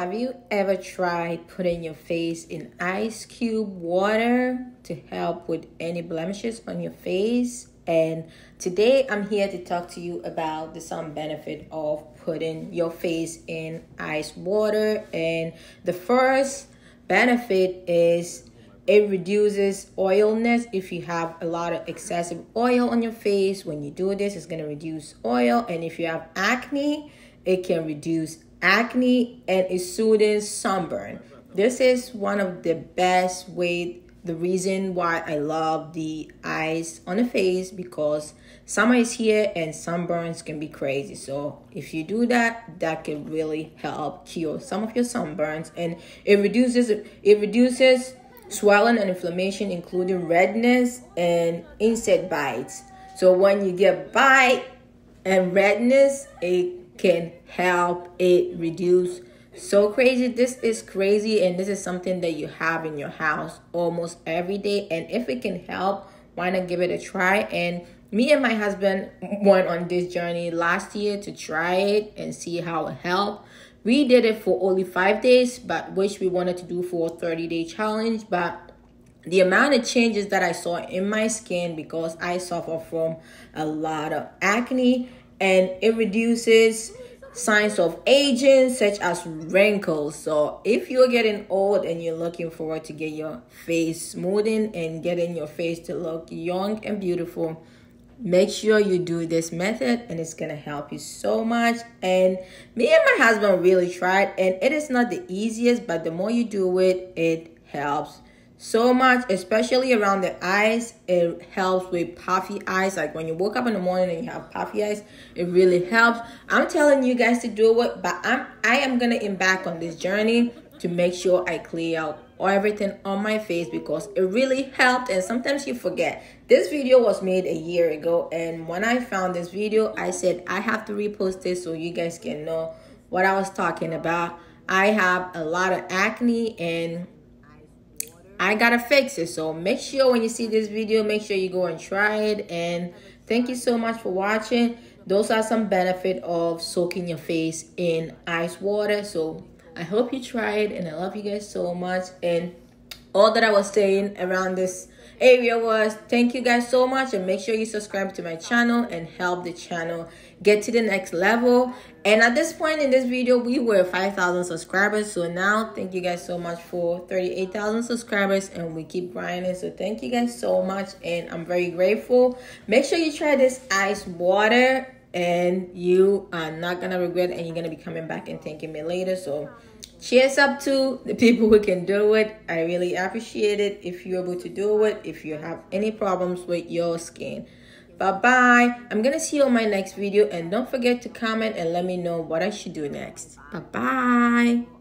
have you ever tried putting your face in ice cube water to help with any blemishes on your face? And today I'm here to talk to you about the some benefit of putting your face in ice water. And the first benefit is it reduces oiliness if you have a lot of excessive oil on your face when you do this it's going to reduce oil and if you have acne it can reduce acne and soothes sunburn. This is one of the best way the reason why i love the ice on the face because summer is here and sunburns can be crazy. So if you do that that can really help cure some of your sunburns and it reduces it reduces swelling and inflammation including redness and insect bites. So when you get bite and redness it can help it reduce. So crazy this is crazy and this is something that you have in your house almost every day and if it can help why not give it a try? And me and my husband went on this journey last year to try it and see how it helped. We did it for only five days but which we wanted to do for a 30 day challenge but the amount of changes that i saw in my skin because i suffer from a lot of acne and it reduces signs of aging such as wrinkles. So if you're getting old and you're looking forward to get your face smoothing and getting your face to look young and beautiful make sure you do this method and it's gonna help you so much. And me and my husband really tried and it is not the easiest but the more you do it it helps so much, especially around the eyes. It helps with puffy eyes. Like when you wake up in the morning and you have puffy eyes, it really helps. I'm telling you guys to do it, but I'm I am gonna embark on this journey to make sure I clear out everything on my face because it really helped and sometimes you forget this video was made a year ago and when i found this video i said i have to repost this so you guys can know what i was talking about i have a lot of acne and I gotta fix it. So make sure when you see this video, make sure you go and try it. And thank you so much for watching. Those are some benefit of soaking your face in ice water. So I hope you try it and I love you guys so much. And all that I was saying around this area was thank you guys so much and make sure you subscribe to my channel and help the channel get to the next level. And at this point in this video we were 5,000 subscribers so now thank you guys so much for 38,000 subscribers and we keep grinding. So thank you guys so much and I'm very grateful. Make sure you try this ice water and you are not gonna regret and you're gonna be coming back and thanking me later. So cheers up to the people who can do it. I really appreciate it if you're able to do it if you have any problems with your skin. Bye bye i'm gonna see you on my next video and don't forget to comment and let me know what i should do next. Bye bye